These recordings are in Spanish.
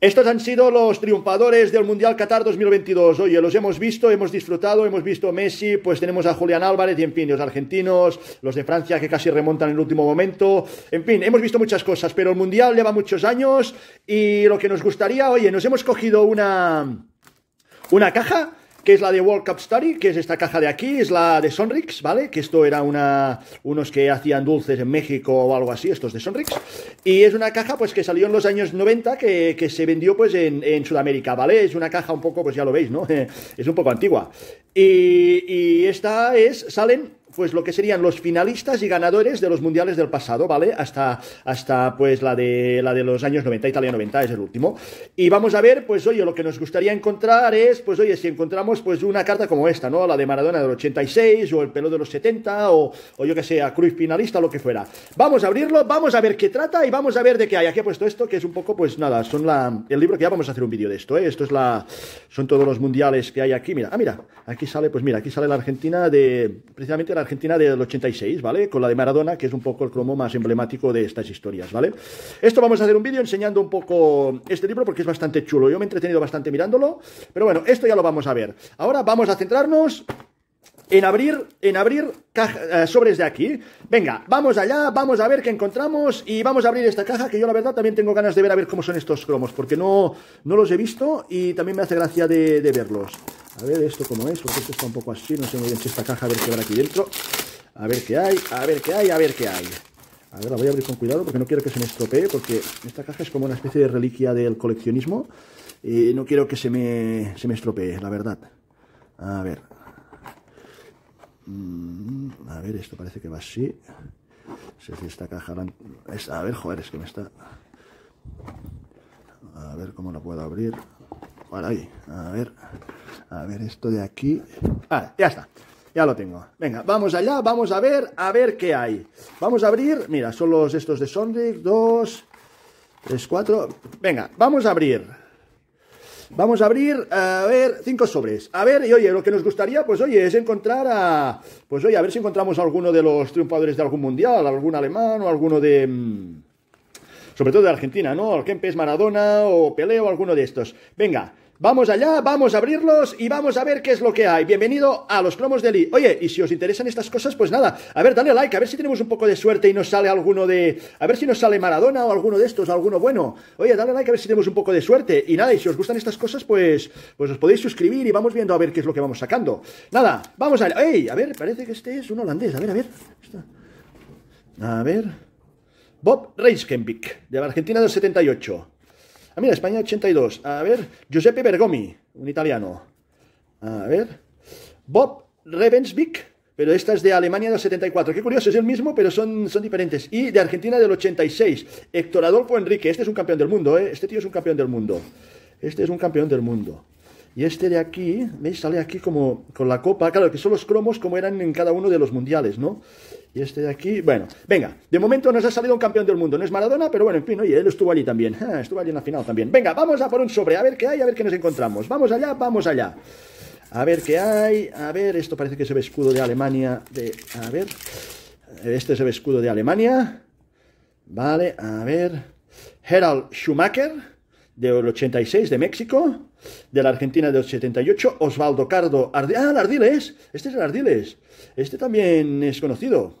Estos han sido los triunfadores del Mundial Qatar 2022. Oye, los hemos visto, hemos disfrutado, hemos visto Messi, pues tenemos a Julián Álvarez y en fin, los argentinos, los de Francia que casi remontan en el último momento. En fin, hemos visto muchas cosas, pero el Mundial lleva muchos años y lo que nos gustaría, oye, nos hemos cogido una, una caja que es la de World Cup Story, que es esta caja de aquí, es la de Sonrix, ¿vale? Que esto era una, unos que hacían dulces en México o algo así, estos de Sonrix. Y es una caja, pues, que salió en los años 90, que, se vendió, pues, en, en, Sudamérica, ¿vale? Es una caja un poco, pues ya lo veis, ¿no? es un poco antigua. Y, y esta es, salen pues lo que serían los finalistas y ganadores de los mundiales del pasado, ¿vale? Hasta, hasta pues la de, la de los años 90, Italia 90 es el último. Y vamos a ver, pues oye, lo que nos gustaría encontrar es, pues oye, si encontramos pues una carta como esta, ¿no? La de Maradona del 86 o el pelo de los 70 o, o yo que sé, a Cruz finalista lo que fuera. Vamos a abrirlo, vamos a ver qué trata y vamos a ver de qué hay. Aquí he puesto esto, que es un poco, pues nada, son la, el libro que ya vamos a hacer un vídeo de esto, ¿eh? Esto es la, son todos los mundiales que hay aquí. Mira, ah, mira, aquí sale, pues mira, aquí sale la Argentina de, precisamente la Argentina del 86, ¿vale? Con la de Maradona, que es un poco el cromo más emblemático de estas historias, ¿vale? Esto vamos a hacer un vídeo enseñando un poco este libro porque es bastante chulo. Yo me he entretenido bastante mirándolo, pero bueno, esto ya lo vamos a ver. Ahora vamos a centrarnos en abrir, en abrir eh, sobres de aquí. Venga, vamos allá, vamos a ver qué encontramos y vamos a abrir esta caja que yo la verdad también tengo ganas de ver a ver cómo son estos cromos, porque no, no los he visto y también me hace gracia de verlos. A ver esto cómo es, porque esto está un poco así, no sé muy bien si esta caja a ver qué habrá aquí dentro. A ver qué hay, a ver qué hay, a ver qué hay. A ver, la voy a abrir con cuidado porque no quiero que se me estropee, porque esta caja es como una especie de reliquia del coleccionismo y no quiero que se me, se me estropee, la verdad. A ver. Mm, a ver, esto parece que va así. No sé si esta caja... A ver, joder, es que me está... A ver cómo la puedo abrir. Por ahí, a ver. A ver, esto de aquí... Ah, ya está. Ya lo tengo. Venga, vamos allá, vamos a ver, a ver qué hay. Vamos a abrir, mira, son los estos de Sonric, dos, tres, cuatro. Venga, vamos a abrir. Vamos a abrir, a ver, cinco sobres. A ver, y oye, lo que nos gustaría, pues oye, es encontrar a... Pues oye, a ver si encontramos alguno de los triunfadores de algún mundial, algún alemán o alguno de... Mm, sobre todo de Argentina, ¿no? El Kempes Maradona o Pelé o alguno de estos. Venga, Vamos allá, vamos a abrirlos y vamos a ver qué es lo que hay. Bienvenido a los cromos de Lee. Oye, y si os interesan estas cosas, pues nada, a ver, dale like, a ver si tenemos un poco de suerte y nos sale alguno de... A ver si nos sale Maradona o alguno de estos, alguno bueno. Oye, dale like a ver si tenemos un poco de suerte. Y nada, y si os gustan estas cosas, pues, pues os podéis suscribir y vamos viendo a ver qué es lo que vamos sacando. Nada, vamos allá. ¡Ey! A ver, parece que este es un holandés. A ver, a ver. A ver... Bob Reiskenvik, de la Argentina del 78. Ah, mira, España 82. A ver, Giuseppe Bergomi, un italiano. A ver, Bob Rebensvik, pero esta es de Alemania del 74. Qué curioso, es el mismo, pero son, son diferentes. Y de Argentina del 86. Héctor Adolfo Enrique, este es un campeón del mundo, ¿eh? Este tío es un campeón del mundo. Este es un campeón del mundo. Y este de aquí, ¿veis? Sale aquí como con la copa. Claro, que son los cromos como eran en cada uno de los mundiales, ¿no? Y este de aquí, bueno, venga, de momento nos ha salido un campeón del mundo. No es Maradona, pero bueno, en fin, oye, él estuvo allí también. Ah, estuvo allí en la final también. Venga, vamos a por un sobre, a ver qué hay, a ver qué nos encontramos. Vamos allá, vamos allá. A ver qué hay, a ver, esto parece que es el escudo de Alemania. De, a ver, este es el escudo de Alemania. Vale, a ver. Herald Schumacher, del 86, de México. De la Argentina del 78, Osvaldo Cardo Ardiles. Ah, el Ardiles. Este es el Ardiles. Este también es conocido.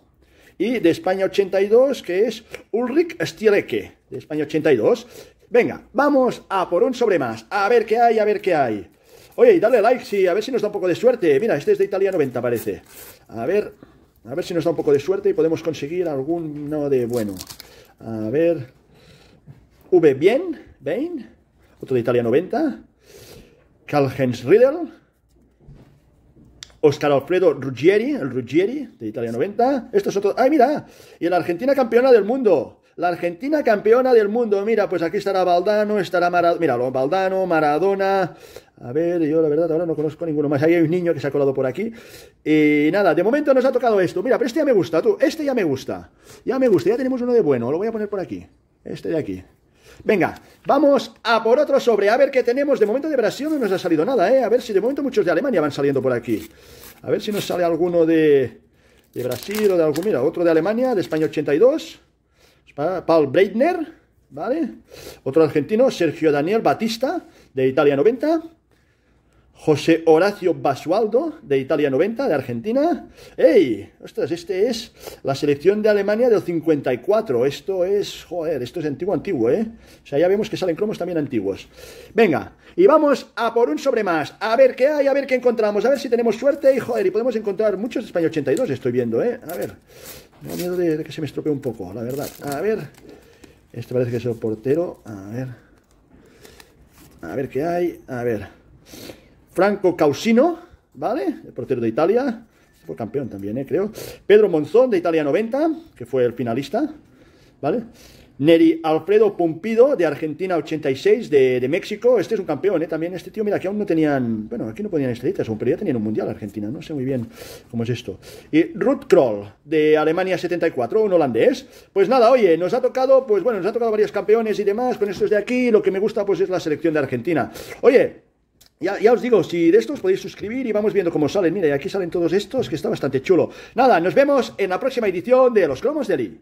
Y de España 82, que es Ulrich Stielecke, de España 82. Venga, vamos a por un sobre más. A ver qué hay, a ver qué hay. Oye, y dale like, sí, a ver si nos da un poco de suerte. Mira, este es de Italia 90, parece. A ver, a ver si nos da un poco de suerte y podemos conseguir alguno de bueno. A ver. V. Bien, Bain, otro de Italia 90. Karl-Heinz Riedel. Oscar Alfredo Ruggieri, el Ruggieri, de Italia 90. Esto es otro... ¡Ay, mira! Y la Argentina campeona del mundo. La Argentina campeona del mundo. Mira, pues aquí estará Valdano, estará Maradona. Mira, Valdano, Maradona. A ver, yo la verdad ahora no conozco ninguno más. Ahí hay un niño que se ha colado por aquí. Y nada, de momento nos ha tocado esto. Mira, pero este ya me gusta, tú. Este ya me gusta. Ya me gusta, ya tenemos uno de bueno. Lo voy a poner por aquí. Este de aquí. Venga, vamos a por otro sobre, a ver qué tenemos. De momento de Brasil no nos ha salido nada, ¿eh? A ver si de momento muchos de Alemania van saliendo por aquí. A ver si nos sale alguno de, de Brasil o de algún... Mira, otro de Alemania, de España 82. Paul Breitner, ¿vale? Otro argentino, Sergio Daniel Batista, de Italia 90. José Horacio Basualdo, de Italia 90, de Argentina. ¡Ey! Ostras, este es la selección de Alemania del 54. Esto es, joder, esto es antiguo, antiguo, ¿eh? O sea, ya vemos que salen cromos también antiguos. Venga, y vamos a por un sobre más. A ver qué hay, a ver qué encontramos, a ver si tenemos suerte. Y, joder, y podemos encontrar muchos de España 82, estoy viendo, ¿eh? A ver, me da miedo de, de que se me estropee un poco, la verdad. A ver, este parece que es el portero. A ver, a ver qué hay, a ver... Franco Causino, ¿vale? El portero de Italia, fue campeón también, ¿eh? creo. Pedro Monzón, de Italia 90, que fue el finalista, ¿vale? Neri Alfredo Pumpido, de Argentina 86, de, de, México. Este es un campeón, ¿eh? También este tío, mira, que aún no tenían... Bueno, aquí no ponían estrellitas, pero ya tenían un mundial Argentina, no sé muy bien cómo es esto. Y Ruth Kroll, de Alemania 74, un holandés. Pues nada, oye, nos ha tocado, pues bueno, nos ha tocado varios campeones y demás con estos de aquí. Lo que me gusta, pues, es la selección de Argentina. Oye, ya, os digo, si de estos podéis suscribir y vamos viendo cómo salen. Mira, y aquí salen todos estos, que está bastante chulo. Nada, nos vemos en la próxima edición de Los Cromos de Ali.